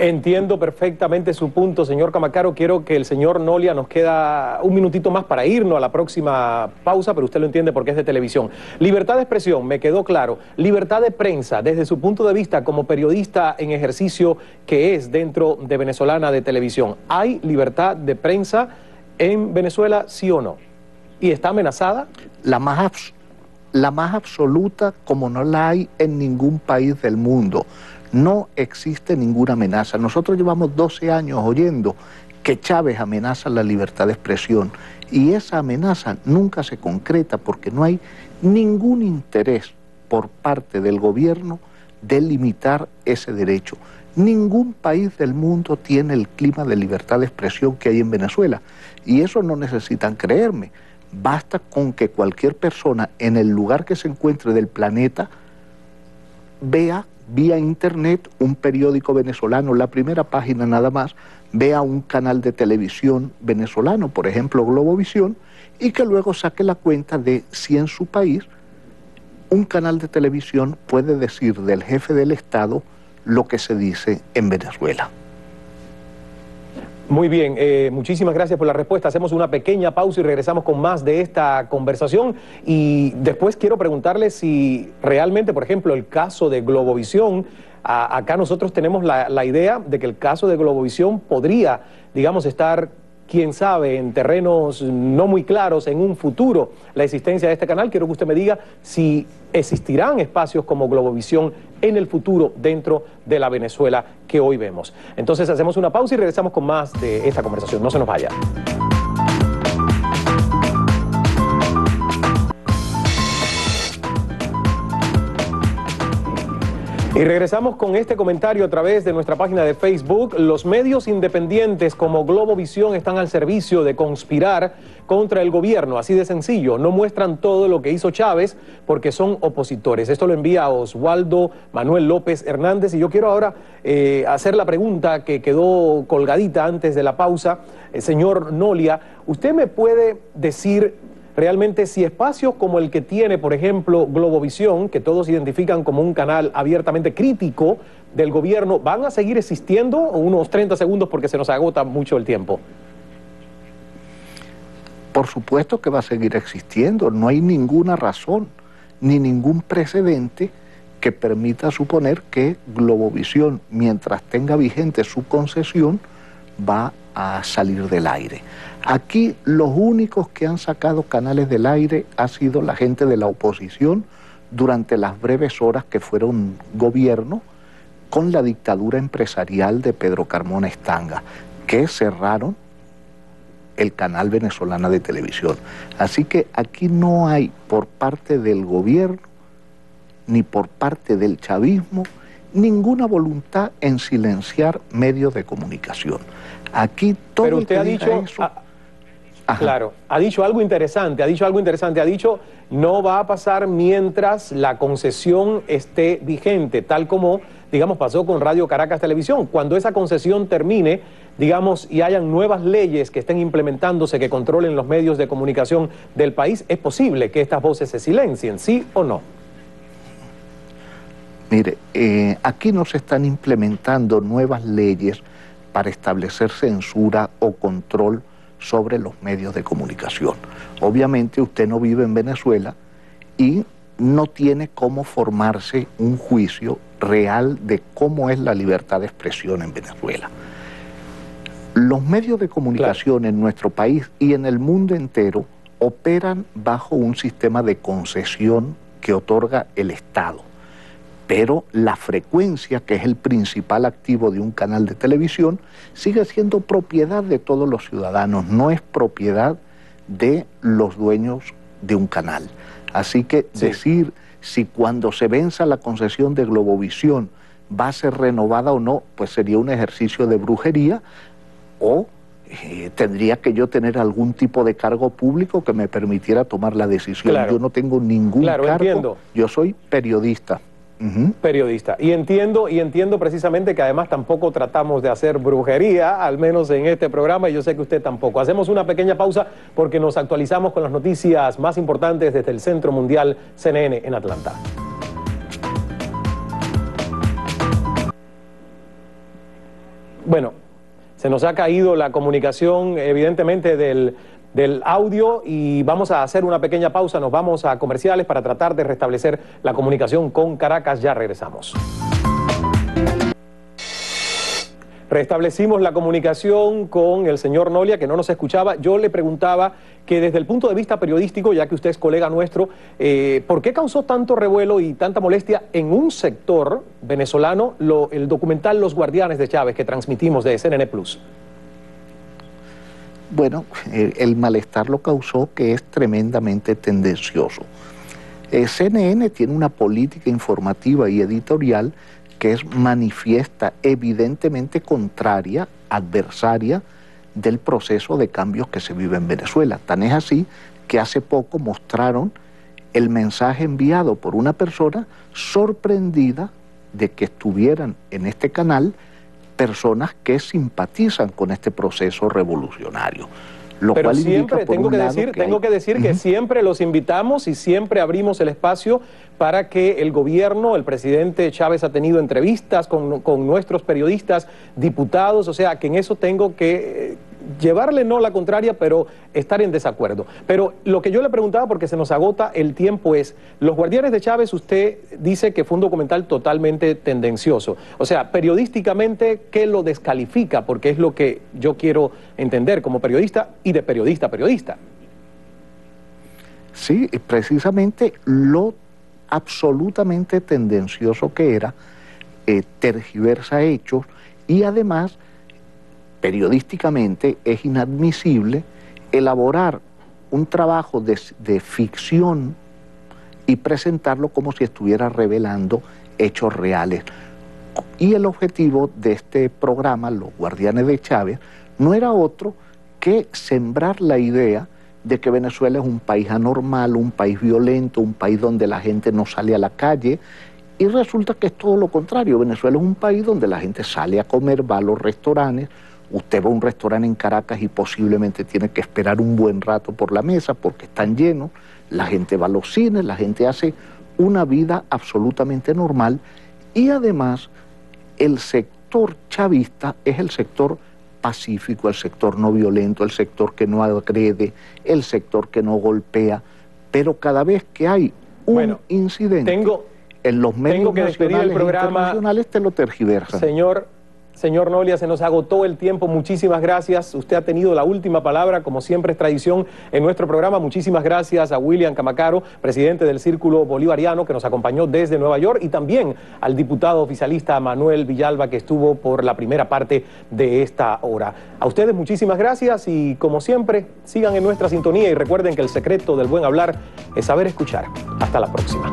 Entiendo perfectamente su punto, señor Camacaro. Quiero que el señor Nolia nos queda un minutito más para irnos a la próxima pausa, pero usted lo entiende porque es de televisión. Libertad de expresión, me quedó claro. Libertad de prensa, desde su punto de vista como periodista en ejercicio que es dentro de Venezolana de Televisión. ¿Hay libertad de prensa en Venezuela, sí o no? ¿Y está amenazada? La más, la más absoluta como no la hay en ningún país del mundo. No existe ninguna amenaza. Nosotros llevamos 12 años oyendo que Chávez amenaza la libertad de expresión y esa amenaza nunca se concreta porque no hay ningún interés por parte del gobierno de limitar ese derecho. Ningún país del mundo tiene el clima de libertad de expresión que hay en Venezuela y eso no necesitan creerme. Basta con que cualquier persona en el lugar que se encuentre del planeta vea vía internet un periódico venezolano, la primera página nada más, vea un canal de televisión venezolano, por ejemplo Globovisión, y que luego saque la cuenta de si en su país un canal de televisión puede decir del jefe del Estado lo que se dice en Venezuela. Muy bien, eh, muchísimas gracias por la respuesta. Hacemos una pequeña pausa y regresamos con más de esta conversación. Y después quiero preguntarle si realmente, por ejemplo, el caso de Globovisión, acá nosotros tenemos la, la idea de que el caso de Globovisión podría, digamos, estar quién sabe, en terrenos no muy claros en un futuro la existencia de este canal. Quiero que usted me diga si existirán espacios como Globovisión en el futuro dentro de la Venezuela que hoy vemos. Entonces hacemos una pausa y regresamos con más de esta conversación. No se nos vaya. Y regresamos con este comentario a través de nuestra página de Facebook. Los medios independientes como Globovisión están al servicio de conspirar contra el gobierno, así de sencillo. No muestran todo lo que hizo Chávez porque son opositores. Esto lo envía Oswaldo Manuel López Hernández y yo quiero ahora eh, hacer la pregunta que quedó colgadita antes de la pausa. Eh, señor Nolia, ¿usted me puede decir realmente si espacios como el que tiene, por ejemplo, Globovisión, que todos identifican como un canal abiertamente crítico del gobierno, van a seguir existiendo unos 30 segundos porque se nos agota mucho el tiempo. Por supuesto que va a seguir existiendo, no hay ninguna razón ni ningún precedente que permita suponer que Globovisión, mientras tenga vigente su concesión, va a salir del aire. Aquí los únicos que han sacado canales del aire ha sido la gente de la oposición durante las breves horas que fueron gobierno con la dictadura empresarial de Pedro Carmona Estanga, que cerraron el canal venezolana de televisión. Así que aquí no hay por parte del gobierno ni por parte del chavismo ninguna voluntad en silenciar medios de comunicación. Aquí todo Pero usted ha dicho, claro, ha dicho algo interesante, ha dicho algo interesante, ha dicho no va a pasar mientras la concesión esté vigente, tal como, digamos, pasó con Radio Caracas Televisión. Cuando esa concesión termine, digamos, y hayan nuevas leyes que estén implementándose, que controlen los medios de comunicación del país, es posible que estas voces se silencien, ¿sí o no? Mire, eh, aquí no se están implementando nuevas leyes para establecer censura o control sobre los medios de comunicación. Obviamente usted no vive en Venezuela y no tiene cómo formarse un juicio real de cómo es la libertad de expresión en Venezuela. Los medios de comunicación en nuestro país y en el mundo entero operan bajo un sistema de concesión que otorga el Estado pero la frecuencia, que es el principal activo de un canal de televisión, sigue siendo propiedad de todos los ciudadanos, no es propiedad de los dueños de un canal. Así que decir si cuando se venza la concesión de Globovisión va a ser renovada o no, pues sería un ejercicio de brujería o eh, tendría que yo tener algún tipo de cargo público que me permitiera tomar la decisión. Yo no tengo ningún cargo, yo soy periodista periodista. Y entiendo, y entiendo precisamente que además tampoco tratamos de hacer brujería, al menos en este programa, y yo sé que usted tampoco. Hacemos una pequeña pausa porque nos actualizamos con las noticias más importantes desde el Centro Mundial CNN en Atlanta. Bueno, se nos ha caído la comunicación evidentemente del, del audio y vamos a hacer una pequeña pausa, nos vamos a comerciales para tratar de restablecer la comunicación con Caracas, ya regresamos. Restablecimos la comunicación con el señor Nolia, que no nos escuchaba. Yo le preguntaba que desde el punto de vista periodístico, ya que usted es colega nuestro, eh, ¿por qué causó tanto revuelo y tanta molestia en un sector venezolano el documental Los Guardianes de Chávez que transmitimos de CNN Plus? Bueno, el, malestar lo causó que es tremendamente tendencioso. Eh, CNN tiene una política informativa y editorial que es manifiesta, evidentemente contraria, adversaria del proceso de cambios que se vive en Venezuela. Tan es así que hace poco mostraron el mensaje enviado por una persona sorprendida de que estuvieran en este canal personas que simpatizan con este proceso revolucionario. Pero siempre, tengo que, decir, tengo que decir que siempre los invitamos y siempre abrimos el espacio para que el gobierno, el presidente Chávez ha tenido entrevistas con, con nuestros periodistas, diputados, o sea que en eso tengo que llevarle no la contraria, pero estar en desacuerdo. Pero lo que yo le preguntaba, porque se nos agota el tiempo, es, Los Guardianes de Chávez, usted dice que fue un documental totalmente tendencioso. O sea, periodísticamente, ¿qué lo descalifica? Porque es lo que yo quiero entender como periodista y de periodista a periodista. Sí, precisamente lo absolutamente tendencioso que era, eh, tergiversa hechos y además periodísticamente es inadmisible elaborar un trabajo de, ficción y presentarlo como si estuviera revelando hechos reales. Y el objetivo de este programa, Los Guardianes de Chávez, no era otro que sembrar la idea de que Venezuela es un país anormal, un país violento, un país donde la gente no sale a la calle. Y resulta que es todo lo contrario. Venezuela es un país donde la gente sale a comer, va a los restaurantes, Usted va a un restaurante en Caracas y posiblemente tiene que esperar un buen rato por la mesa porque están llenos, la gente va a los cines, la gente hace una vida absolutamente normal y además el sector chavista es el sector pacífico, el sector no violento, el sector que no agrede, el sector que no golpea, pero cada vez que hay un incidente en los medios nacionales e internacionales te lo tergiversan. Señor Señor Nolia, se nos agotó el tiempo. Muchísimas gracias. Usted ha tenido la última palabra, como siempre es tradición en nuestro programa. Muchísimas gracias a William Camacaro, presidente del Círculo Bolivariano, que nos acompañó desde Nueva York, y también al diputado oficialista Manuel Villalba, que estuvo por la primera parte de esta hora. A ustedes muchísimas gracias y, como siempre, sigan en nuestra sintonía y recuerden que el secreto del buen hablar es saber escuchar. Hasta la próxima.